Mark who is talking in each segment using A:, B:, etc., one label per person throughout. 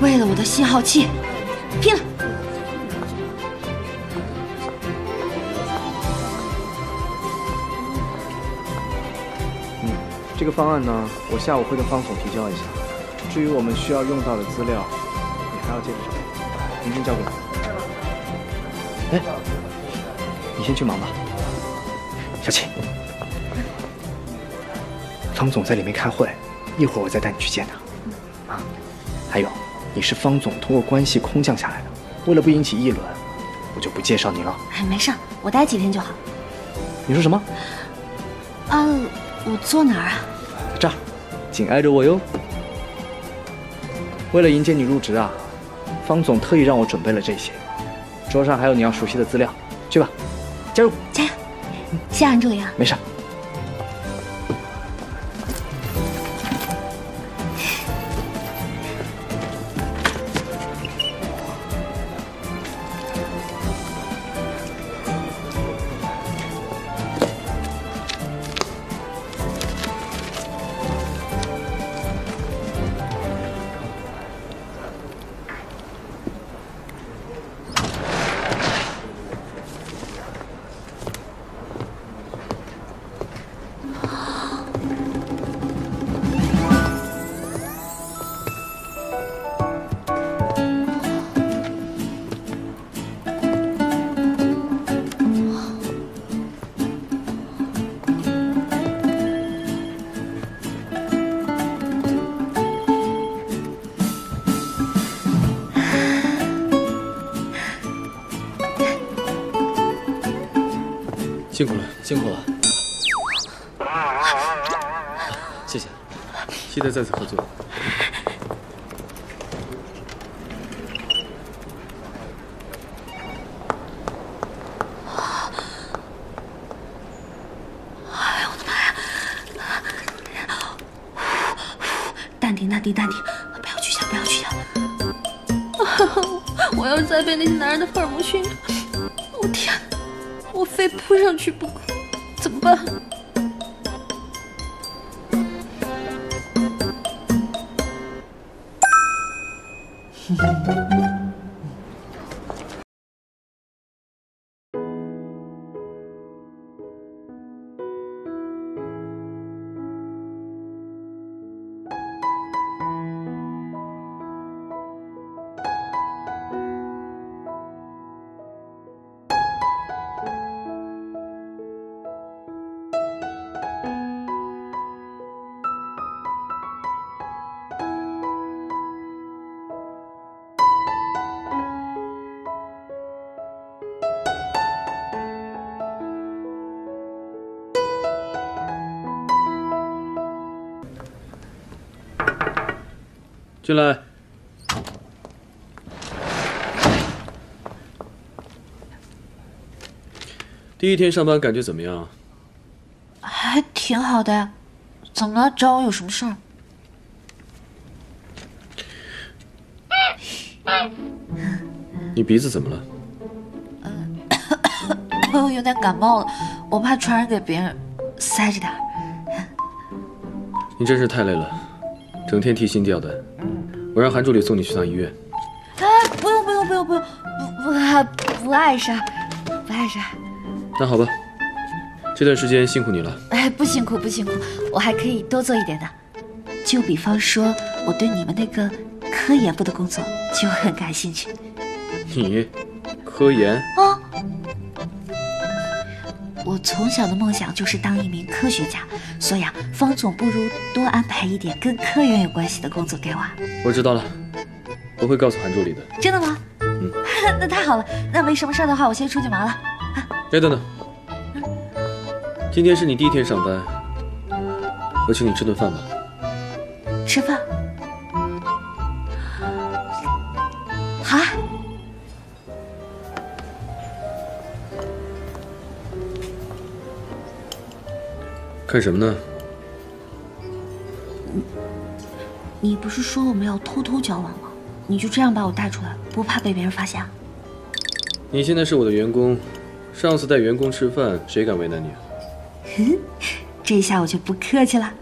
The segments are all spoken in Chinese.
A: 为了我的信号器，拼了！
B: 嗯，这个方案呢，我下午会跟方总提交一下。至于我们需要用到的资料，你还要接着找，明天交给你。哎，你先去忙吧。小七，方总在里面开会，一会儿我再带你去见他。啊，还有，你是方总通过关系空降下来的，为了不引起议论，我就不介绍你了。
A: 哎，没事，我待几天就好。
B: 你说什么？
A: 啊，我坐哪儿啊？
B: 这儿，紧挨着我哟。为了迎接你入职啊，方总特意让我准备了这些，桌上还有你要熟悉的资料。去吧，加入！
A: 加油！谢谢安助理啊。
B: 没事。
C: 辛苦了，辛苦了，谢谢，期待再次合作。
A: 哎呦我的妈呀！淡定，淡定，淡定，不要去想，不要去想。我要是再被那些男人的荷尔蒙熏，扑上去不哭，怎么办？
C: 进来。第一天上班感觉怎么样？
A: 还挺好的呀。怎么了？找我有什么事儿？
C: 你鼻子怎么了？
A: 嗯，有点感冒了，我怕传染给别人，塞着点。
C: 你真是太累了，整天提心吊胆。我让韩助理送你去趟医院。
A: 哎，不用不用不用不用，不不不碍事，不碍事。
C: 那好吧，这段时间辛苦你了。
A: 哎，不辛苦不辛苦，我还可以多做一点的。就比方说，我对你们那个科研部的工作就很感兴趣。
C: 你，科研？
A: 啊！从小的梦想就是当一名科学家，所以啊，方总不如多安排一点跟科研有关系的工作给我。
C: 我知道了，我会告诉韩助理的。
A: 真的吗？
C: 嗯，
A: 那太好了。那没什么事的话，我先出去忙了。
C: 啊哎，等等，今天是你第一天上班，我请你吃顿饭吧。
A: 吃饭？
C: 看什么呢？
A: 你不是说我们要偷偷交往吗？你就这样把我带出来，不怕被别人发现？
C: 你现在是我的员工，上次带员工吃饭，谁敢为难你啊？
A: 这下我就不客气了。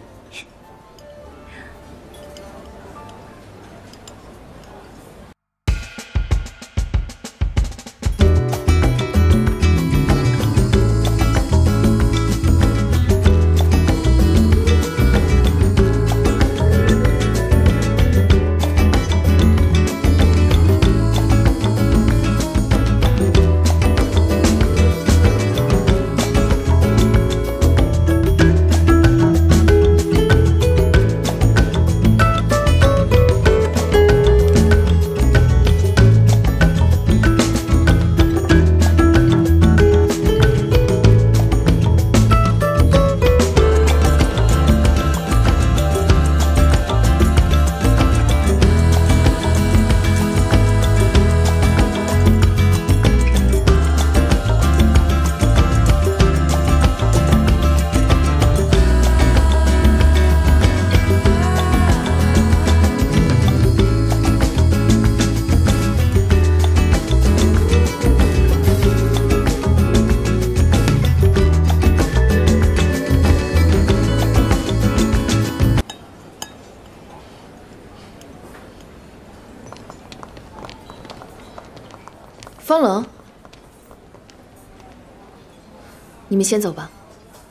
D: 们先走吧。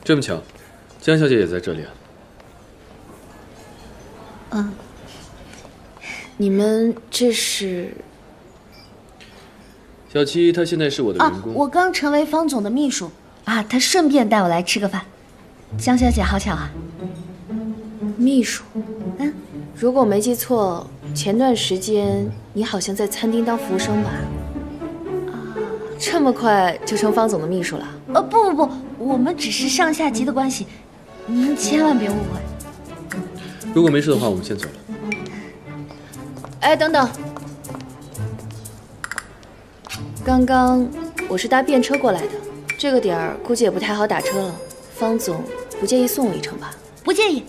C: 这么巧，江小姐也在这里啊。
A: 嗯，
D: 你们这是？
C: 小七，她现在是我的
A: 啊
C: 员，工。
A: 我刚成为方总的秘书啊，他顺便带我来吃个饭。江小姐，好巧啊！
D: 秘书。
A: 嗯，
D: 如果我没记错，前段时间你好像在餐厅当服务生吧？啊，这么快就成方总的秘书了？
A: 呃，不不不，我们只是上下级的关系，您千万别误会。
C: 如果没事的话，我们先走了。
D: 哎，等等，刚刚我是搭便车过来的，这个点儿估计也不太好打车了。方总不介意送我一程吧？
A: 不介意。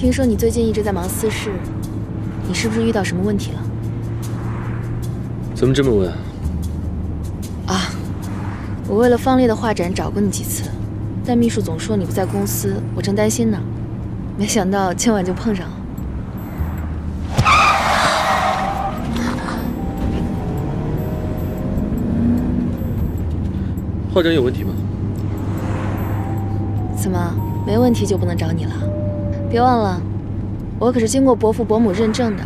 D: 听说你最近一直在忙私事，你是不是遇到什么问题了？
C: 怎么这么问啊？
D: 啊，我为了方烈的画展找过你几次，但秘书总说你不在公司，我正担心呢。没想到今晚就碰上了。
C: 画展有问题吗？
D: 怎么没问题就不能找你了？别忘了，我可是经过伯父伯母认证的。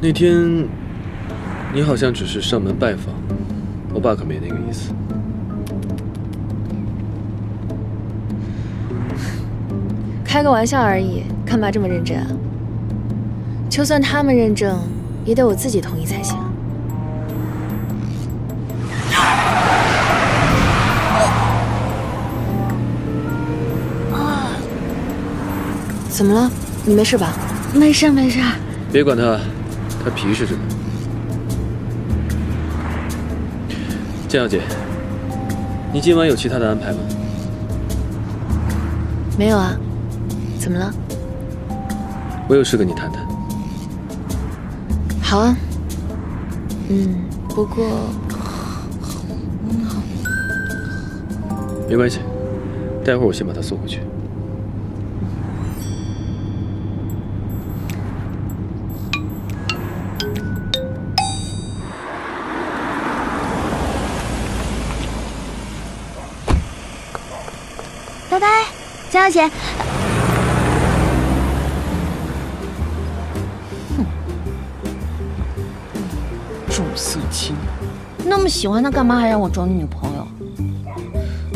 C: 那天你好像只是上门拜访，我爸可没那个意思。
D: 开个玩笑而已，干嘛这么认真啊？就算他们认证，也得我自己同意才行。怎么了？你没事吧？
A: 没事没事。
C: 别管他，他皮实着呢。江小姐，你今晚有其他的安排吗？
D: 没有啊。怎么了？
C: 我有事跟你谈谈。
D: 好啊。嗯，不过
C: 没关系，待会儿我先把他送回去。
A: 姐。哼，重色轻友，那么喜欢他，干嘛还让我装你女朋友？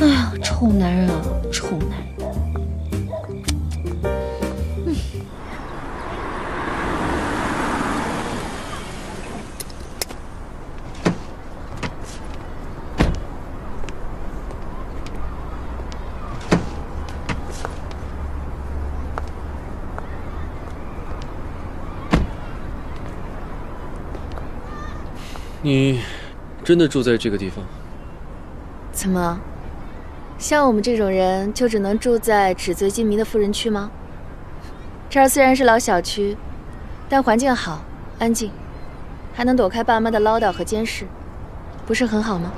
A: 哎呀，臭男人啊，臭男人！
C: 真的住在这个地方？
D: 怎么，像我们这种人就只能住在纸醉金迷的富人区吗？这儿虽然是老小区，但环境好，安静，还能躲开爸妈的唠叨和监视，不是很好吗？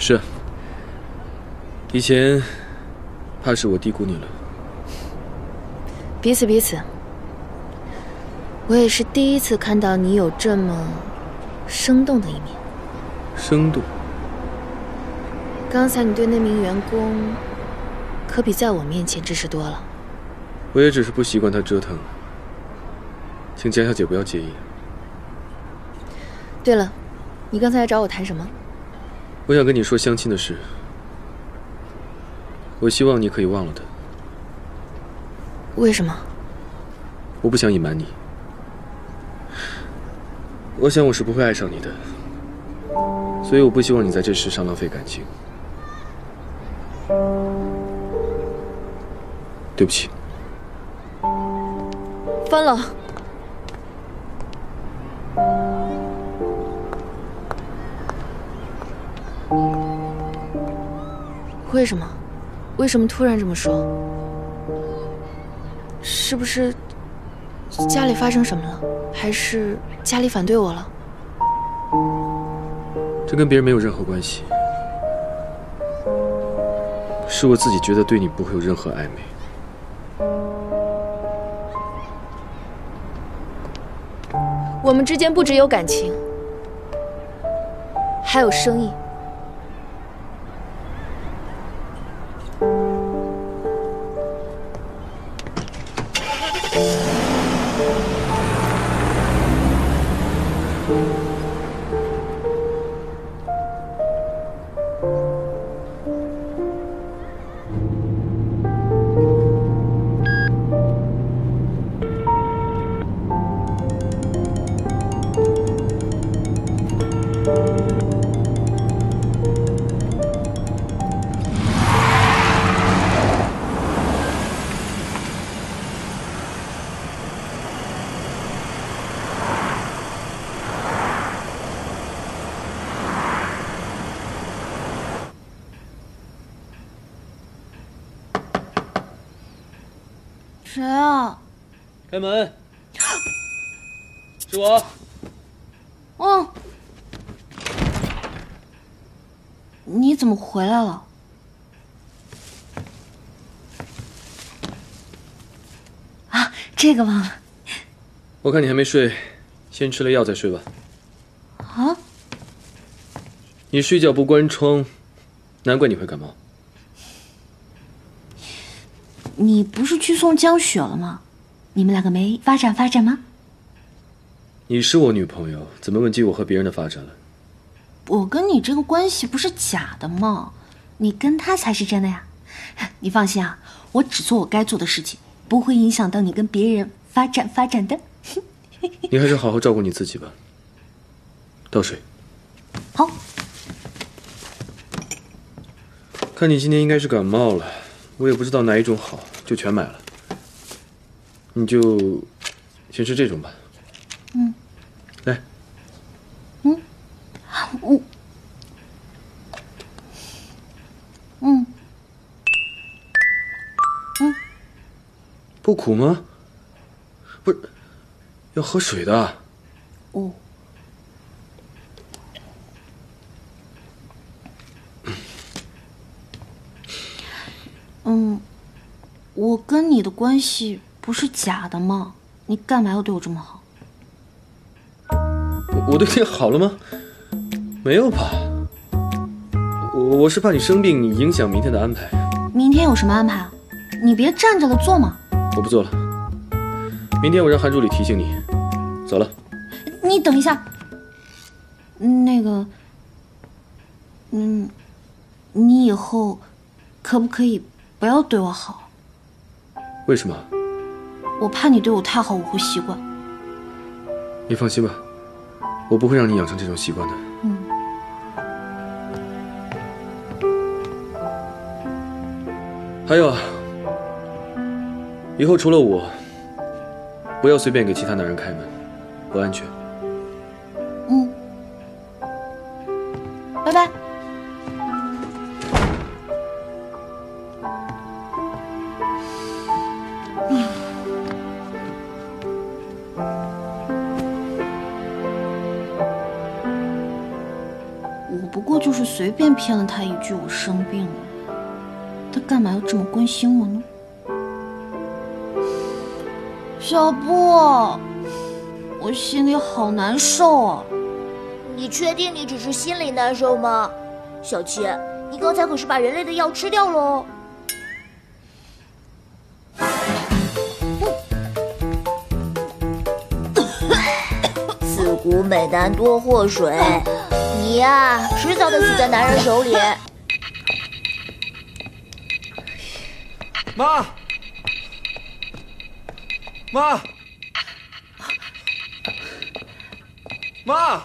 C: 是。以前，怕是我低估你了。
D: 彼此彼此。我也是第一次看到你有这么生动的一面。
C: 生动。
D: 刚才你对那名员工，可比在我面前知识多了。
C: 我也只是不习惯他折腾，请江小姐不要介意。
D: 对了，你刚才来找我谈什么？
C: 我想跟你说相亲的事。我希望你可以忘了他。
D: 为什么？
C: 我不想隐瞒你。我想我是不会爱上你的，所以我不希望你在这世上浪费感情。对不起，
D: 翻了。为什么？为什么突然这么说？是不是家里发生什么了？还是家里反对我了？
C: 这跟别人没有任何关系，是我自己觉得对你不会有任何暧昧。
D: 我们之间不只有感情，还有生意。
A: 谁啊？
C: 开门，是我。
A: 哦，你怎么回来了？啊，这个忘了。
C: 我看你还没睡，先吃了药再睡吧。
A: 啊？
C: 你睡觉不关窗，难怪你会感冒。
A: 你不是去送江雪了吗？你们两个没发展发展吗？
C: 你是我女朋友，怎么问及我和别人的发展了？
A: 我跟你这个关系不是假的吗？你跟他才是真的呀。你放心啊，我只做我该做的事情，不会影响到你跟别人发展发展的。
C: 你还是好好照顾你自己吧。倒水。
A: 好。
C: 看你今天应该是感冒了，我也不知道哪一种好，就全买了。你就先吃这种吧。
A: 嗯。
C: 来。
A: 嗯。我。嗯。嗯。
C: 不苦吗？不是，要喝水的。
A: 哦。嗯，我跟你的关系不是假的吗？你干嘛要对我这么好？
C: 我对你好了吗？没有吧。我我是怕你生病，你影响明天的安排。
A: 明天有什么安排啊？你别站着了，坐嘛。
C: 我不坐了。明天我让韩助理提醒你。走了。
A: 你等一下。那个，嗯，你以后可不可以不要对我好？
C: 为什么？
A: 我怕你对我太好，我会习惯。
C: 你放心吧，我不会让你养成这种习惯的。还有，以后除了我，不要随便给其他男人开门，不安全。
A: 嗯。拜拜。我不过就是随便骗了他一句我生病了，他干嘛要这么关心我呢？小布，我心里好难受啊！
E: 你确定你只是心里难受吗？小七，你刚才可是把人类的药吃掉喽！自古美男多祸水，你呀，迟早得死在男人手里。
F: 妈，妈，妈，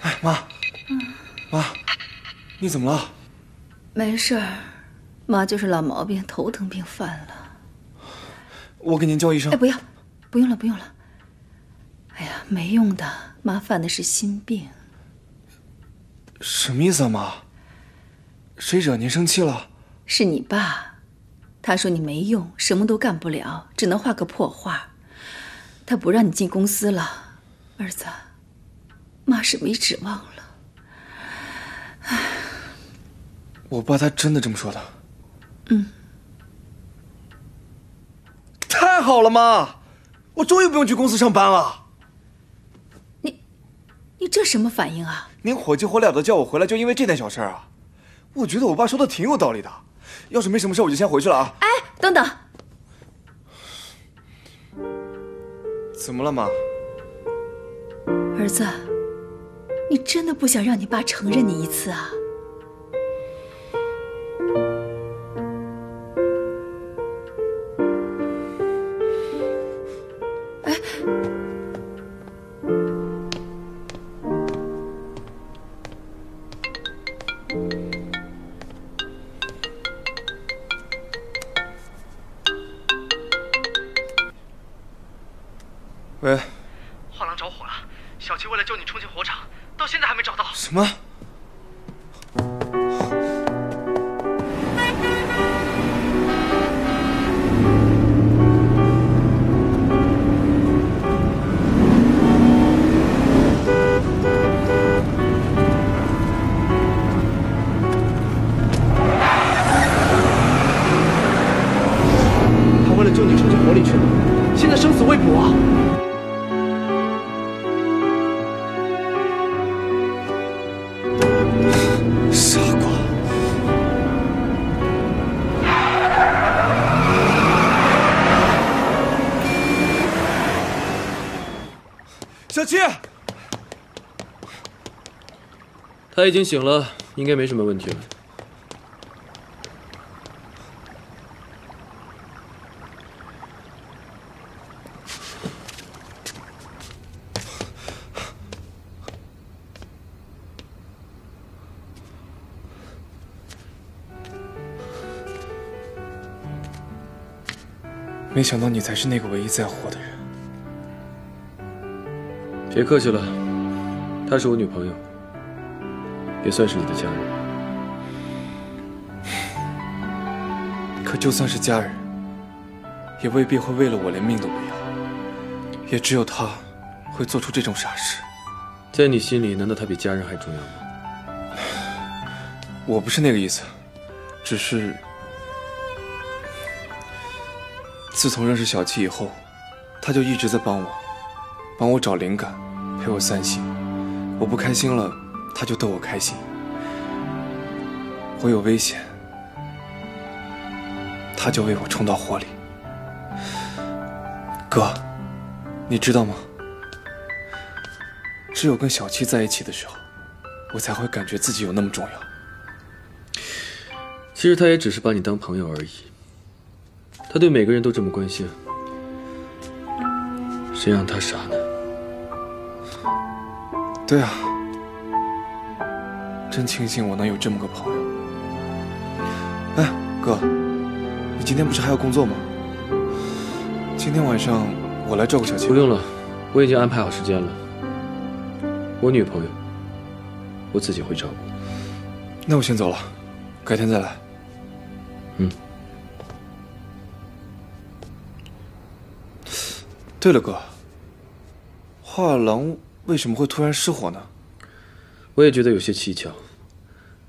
F: 哎，妈，妈，你怎么了？
G: 没事儿，妈就是老毛病，头疼病犯了。
F: 我给您叫医生。
G: 哎，不要，不用了，不用了。哎呀，没用的，妈犯的是心病。
F: 什么意思啊，妈？谁惹您生气了？
G: 是你爸，他说你没用，什么都干不了，只能画个破画。他不让你进公司了，儿子，妈是没指望了。
F: 我爸他真的这么说的。
G: 嗯，
F: 太好了，妈，我终于不用去公司上班了。
G: 你，你这什么反应啊？
F: 您火急火燎的叫我回来，就因为这点小事啊？我觉得我爸说的挺有道理的。要是没什么事，我就先回去了啊。
G: 哎，等等，
F: 怎么了，妈？
G: 儿子，你真的不想让你爸承认你一次啊？
H: 救你冲进火里去了，现在生死未卜啊！
F: 傻瓜！小七，
C: 他已经醒了，应该没什么问题了。
F: 没想到你才是那个唯一在乎我的人。
C: 别客气了，她是我女朋友，也算是你的家人。
F: 可就算是家人，也未必会为了我连命都不要。也只有她会做出这种傻事。
C: 在你心里，难道她比家人还重要吗？
F: 我不是那个意思，只是自从认识小七以后，他就一直在帮我，帮我找灵感，陪我散心。我不开心了，他就逗我开心。我有危险，他就为我冲到火里。哥，你知道吗？只有跟小七在一起的时候，我才会感觉自己有那么重要。
C: 其实他也只是把你当朋友而已。他对每个人都这么关心，谁让他傻呢？
F: 对啊，真庆幸我能有这么个朋友。哎，哥，你今天不是还要工作吗？今天晚上我来照顾小七。
C: 不用了，我已经安排好时间了。我女朋友，我自己会照顾。
F: 那我先走了，改天再来。对了，哥，画廊为什么会突然失火呢？
C: 我也觉得有些蹊跷。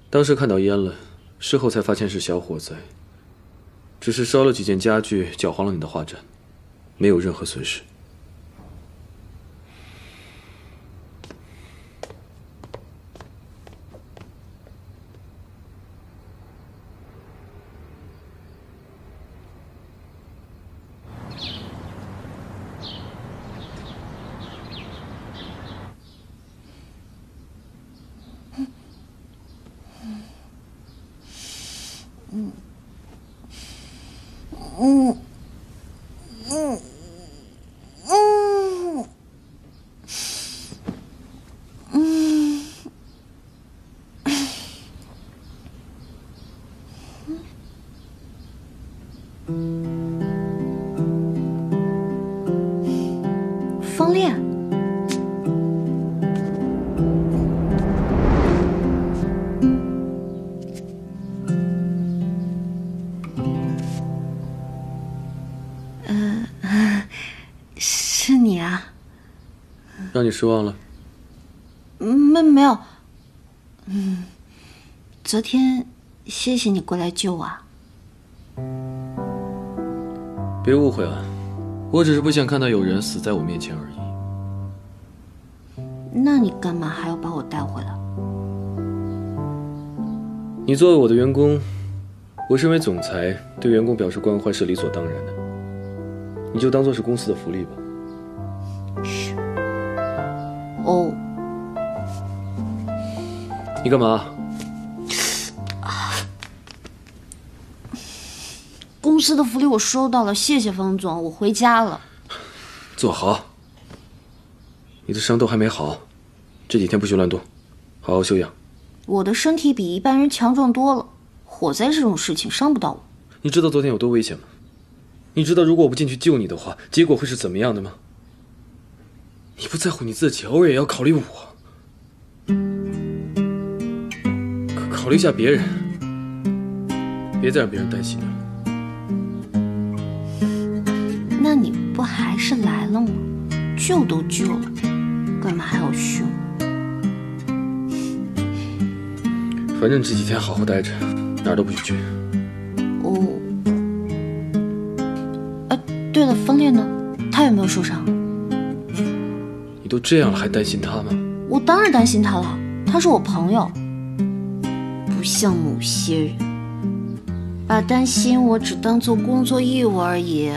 C: 当时看到烟了，事后才发现是小火灾，只是烧了几件家具，搅黄了你的画展，没有任何损失。
A: 恋，嗯，是你啊，
C: 让你失望了，
A: 没没有，嗯，昨天谢谢你过来救我，
C: 别误会啊。我只是不想看到有人死在我面前而已。
A: 那你干嘛还要把我带回来？
C: 你作为我的员工，我身为总裁，对员工表示关怀是理所当然的。你就当做是公司的福利吧。
A: 哦，
C: 你干嘛？
A: 司的福利我收到了，谢谢方总，我回家了。
C: 坐好。你的伤都还没好，这几天不许乱动，好好休养。
A: 我的身体比一般人强壮多了，火灾这种事情伤不到我。
C: 你知道昨天有多危险吗？你知道如果我不进去救你的话，结果会是怎么样的吗？你不在乎你自己，偶尔也要考虑我，考考虑一下别人，别再让别人担心了。
A: 不还是来了吗？救都救了，干嘛还要凶？
C: 反正这几天好好待着，哪儿都不许去。
A: 哦，哎，对了，分裂呢？他有没有受伤？
C: 你都这样了，还担心他吗？
A: 我当然担心他了，他是我朋友，不像某些人，把担心我只当做工作义务而已。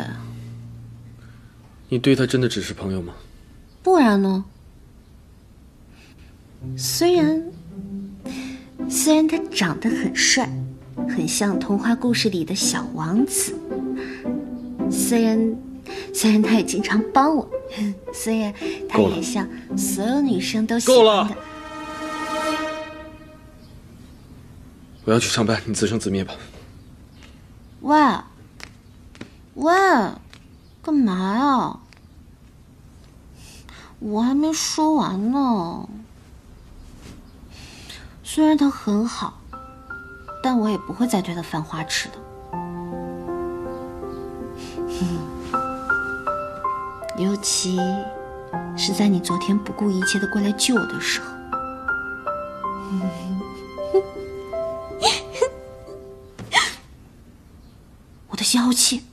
C: 你对他真的只是朋友吗？
A: 不然呢？虽然虽然他长得很帅，很像童话故事里的小王子，虽然虽然他也经常帮我，虽然他也像所有女生都喜欢的。
C: 够了！我要去上班，你自生自灭吧。
A: 喂喂，干嘛呀？我还没说完呢。虽然他很好，但我也不会再对他犯花痴的。尤其是在你昨天不顾一切的过来救我的时候。我的妖气。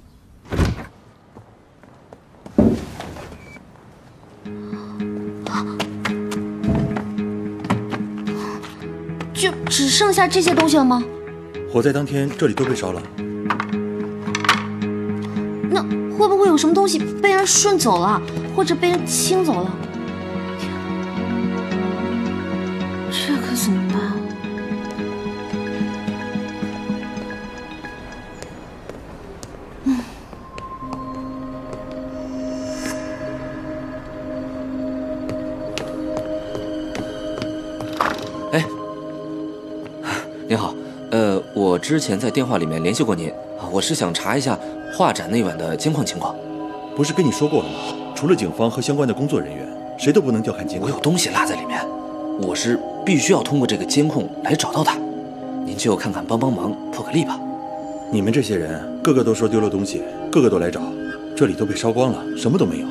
A: 就只剩下这些东西了吗？
I: 火灾当天，这里都被烧了。
A: 那会不会有什么东西被人顺走了，或者被人清走了？这可怎么办？
J: 之前在电话里面联系过您，啊，我是想查一下画展那晚的监控情况。
I: 不是跟你说过了吗？除了警方和相关的工作人员，谁都不能调看监控。
J: 我有东西落在里面，我是必须要通过这个监控来找到他。您就看看帮帮忙，破个例吧。
I: 你们这些人个个都说丢了东西，个个都来找，这里都被烧光了，什么都没有。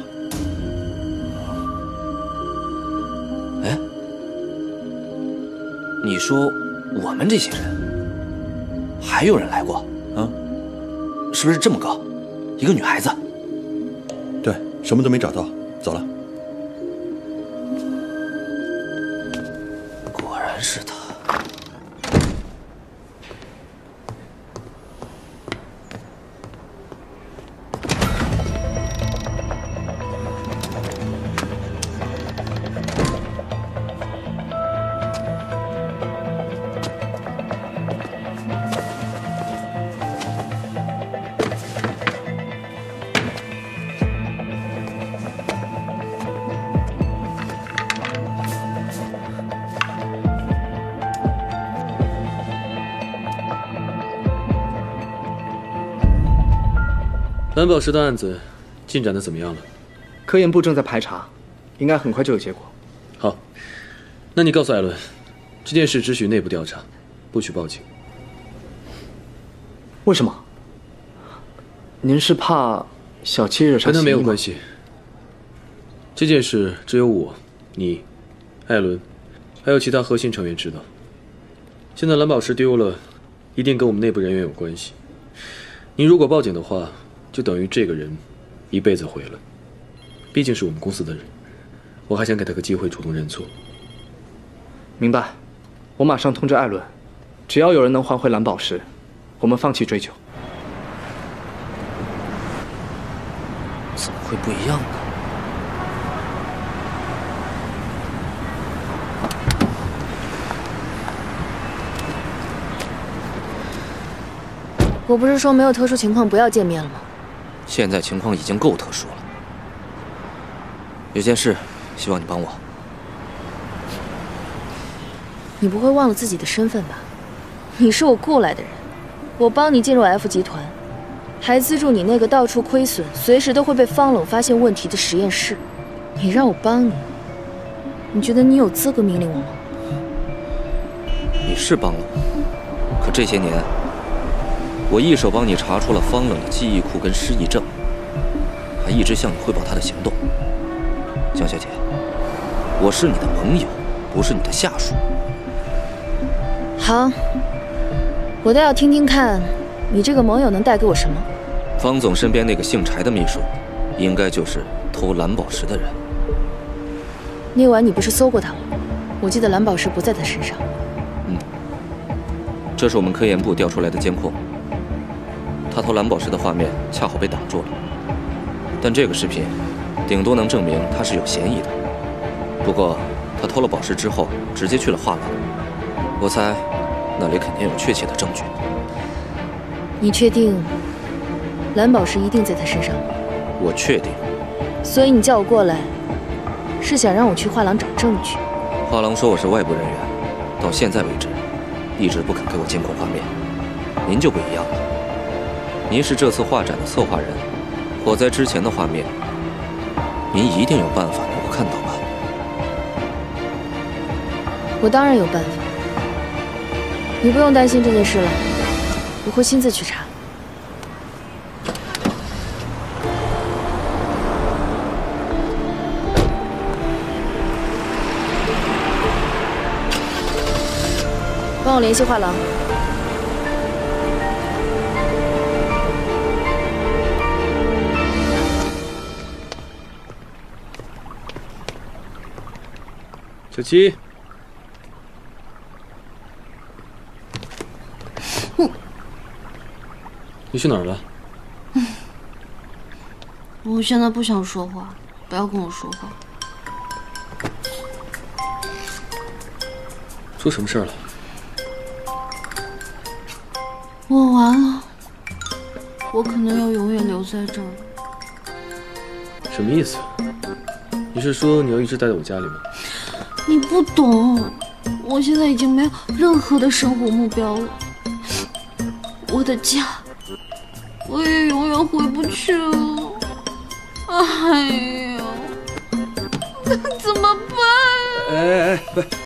J: 哎，你说我们这些人还有人来过
I: 啊？
J: 是不是这么高？一个女孩子。
I: 对，什么都没找到，走了。
J: 果然是他。
C: 蓝宝石的案子进展的怎么样了？
F: 科研部正在排查，应该很快就有结果。
C: 好，那你告诉艾伦，这件事只许内部调查，不许报警。
F: 为什么？您是怕小七惹上
C: 跟他没有关系。这件事只有我你、艾伦，还有其他核心成员知道。现在蓝宝石丢了，一定跟我们内部人员有关系。您如果报警的话，就等于这个人一辈子毁了。毕竟是我们公司的人，我还想给他个机会主动认错。
F: 明白，我马上通知艾伦，只要有人能还回蓝宝石，我们放弃追究。
J: 怎么会不一样呢？
D: 我不是说没有特殊情况不要见面了吗？
J: 现在情况已经够特殊了。有件事，希望你帮我。
D: 你不会忘了自己的身份吧？你是我雇来的人，我帮你进入 F 集团，还资助你那个到处亏损、随时都会被方冷发现问题的实验室。你让我帮你，你觉得你有资格命令我吗？
J: 你是帮了我，可这些年，我一手帮你查出了方冷的记忆库跟失忆症，还一直向你汇报他的行动。江小姐，我是你的盟友，不是你的下属。
D: 好，我倒要听听看，你这个盟友能带给我什么？
J: 方总身边那个姓柴的秘书，应该就是偷蓝宝石的人。
D: 那晚你不是搜过他吗？我记得蓝宝石不在他身上。
J: 嗯，这是我们科研部调出来的监控，他偷蓝宝石的画面恰好被挡住了。但这个视频，顶多能证明他是有嫌疑的。不过，他偷了宝石之后，直接去了画廊，我猜，那里肯定有确切的证据。
D: 你确定蓝宝石一定在他身上？
J: 我确定。
D: 所以你叫我过来，是想让我去画廊找证据？
J: 画廊说我是外部人员，到现在为止，一直不肯给我监控画面。您就不一样了，您是这次画展的策划人，火灾之前的画面，您一定有办法能够看到吧？
D: 我当然有办法，你不用担心这件事了，我会亲自去查。帮我联系画廊。
C: 小七，你去哪儿了？
A: 我现在不想说话，不要跟我说话。
C: 出什么事儿了？
A: 我完了，我可能要永远留在这儿。
C: 什么意思？你是说你要一直待在我家里吗？
A: 你不懂，我现在已经没有任何的生活目标了。我的家，我也永远回不去了。哎呀，怎么办？
H: 哎哎哎，不，